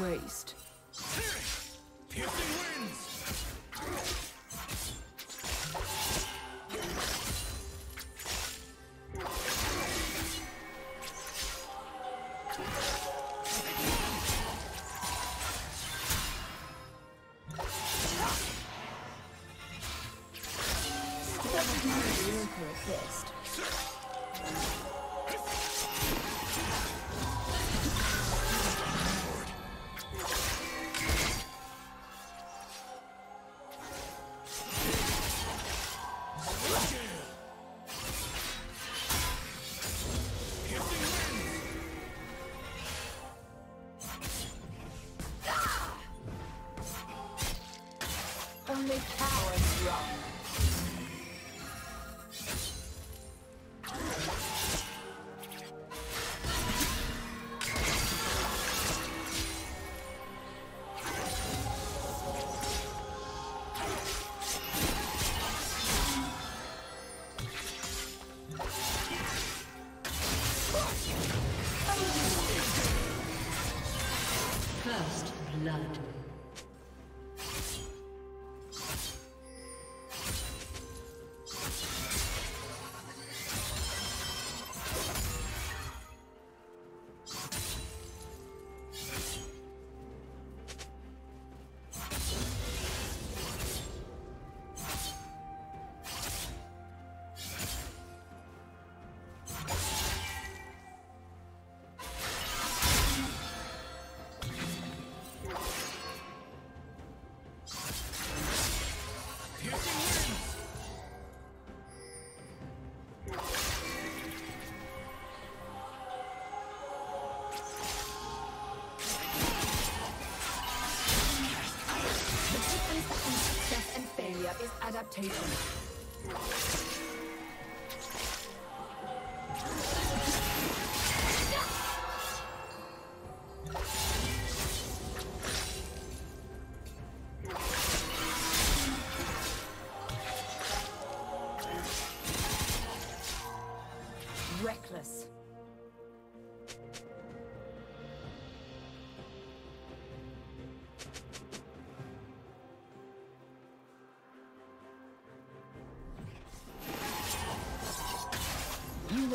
waste. Winds! Miracle at best. Only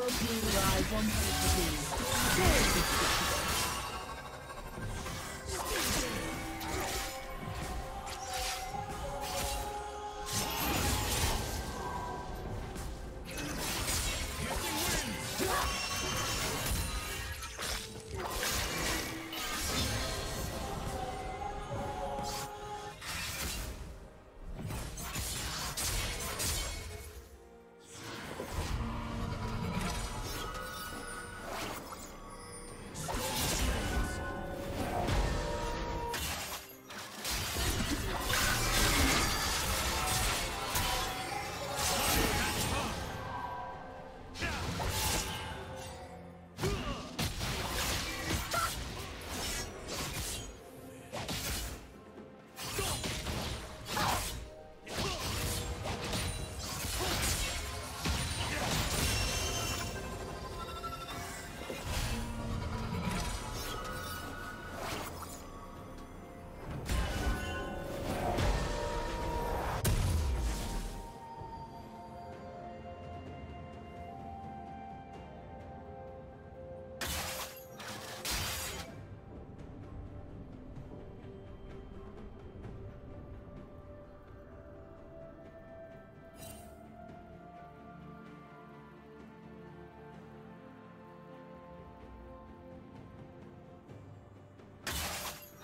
You will be where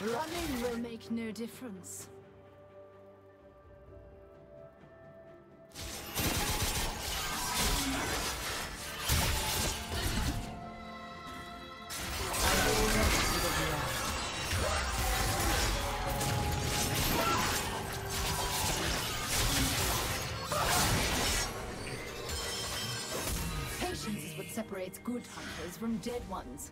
Running will make no difference. Patience is what separates good hunters from dead ones.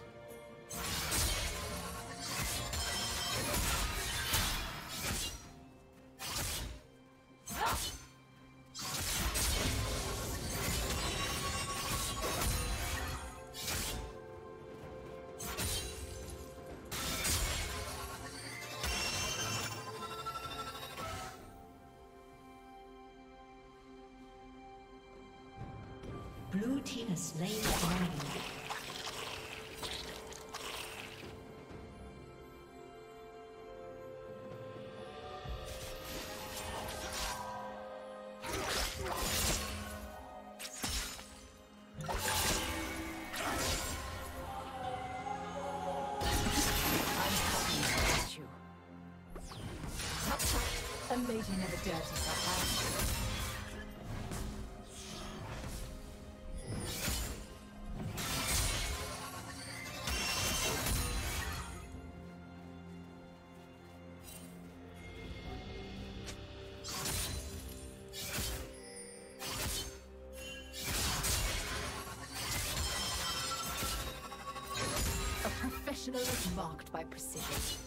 Blue team has slain the dragon. A never dares herself out. Professional is marked by precision.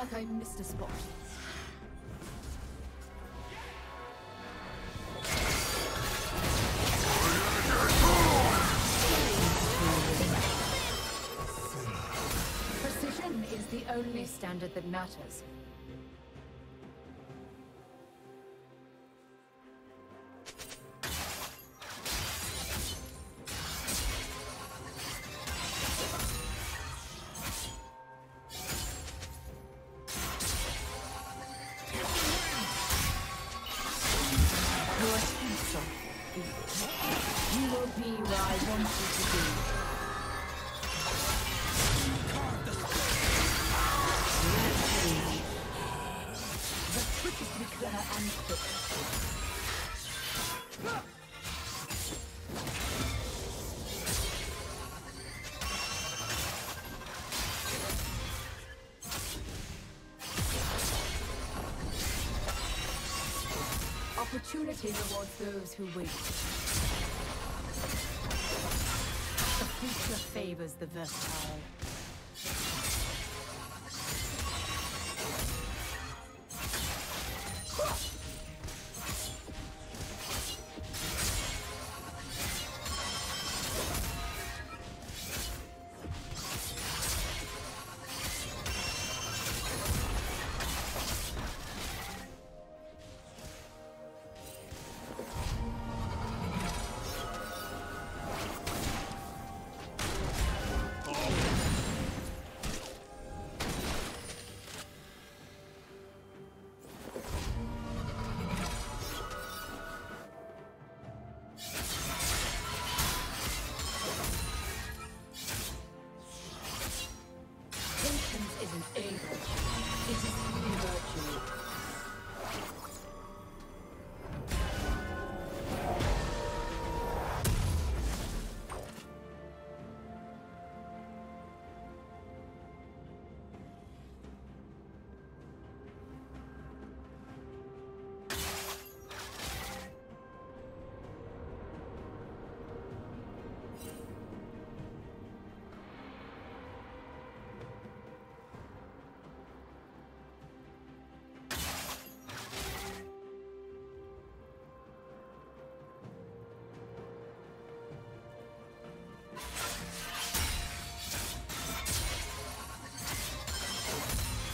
Like I missed a spot. Precision is the only standard that matters. Opportunity rewards those who wait. The future favors the versatile.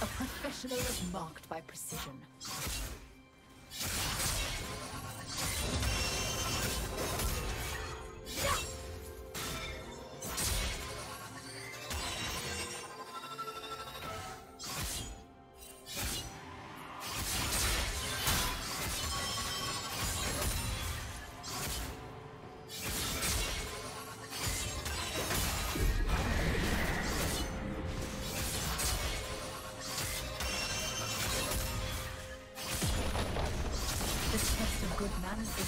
A professional is marked by precision.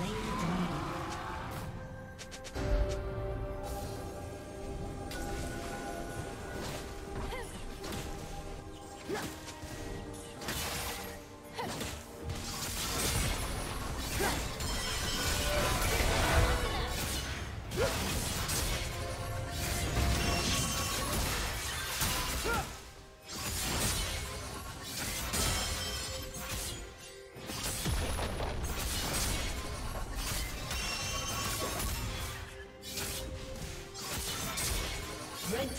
slain the.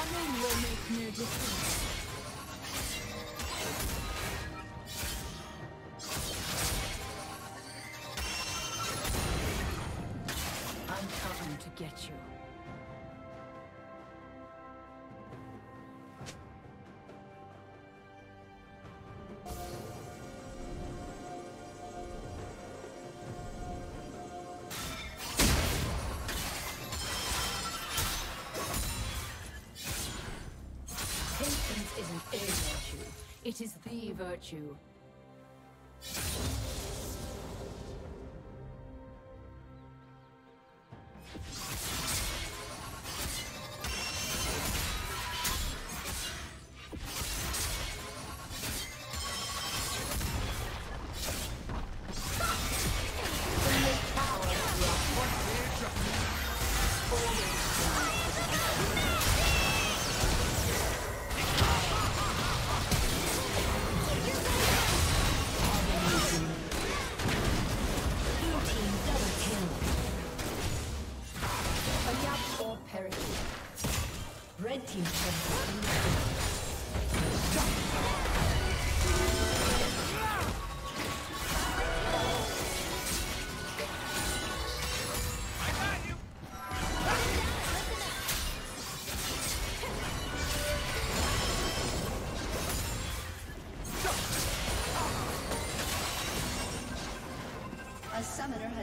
Running will make no difference. It is the virtue.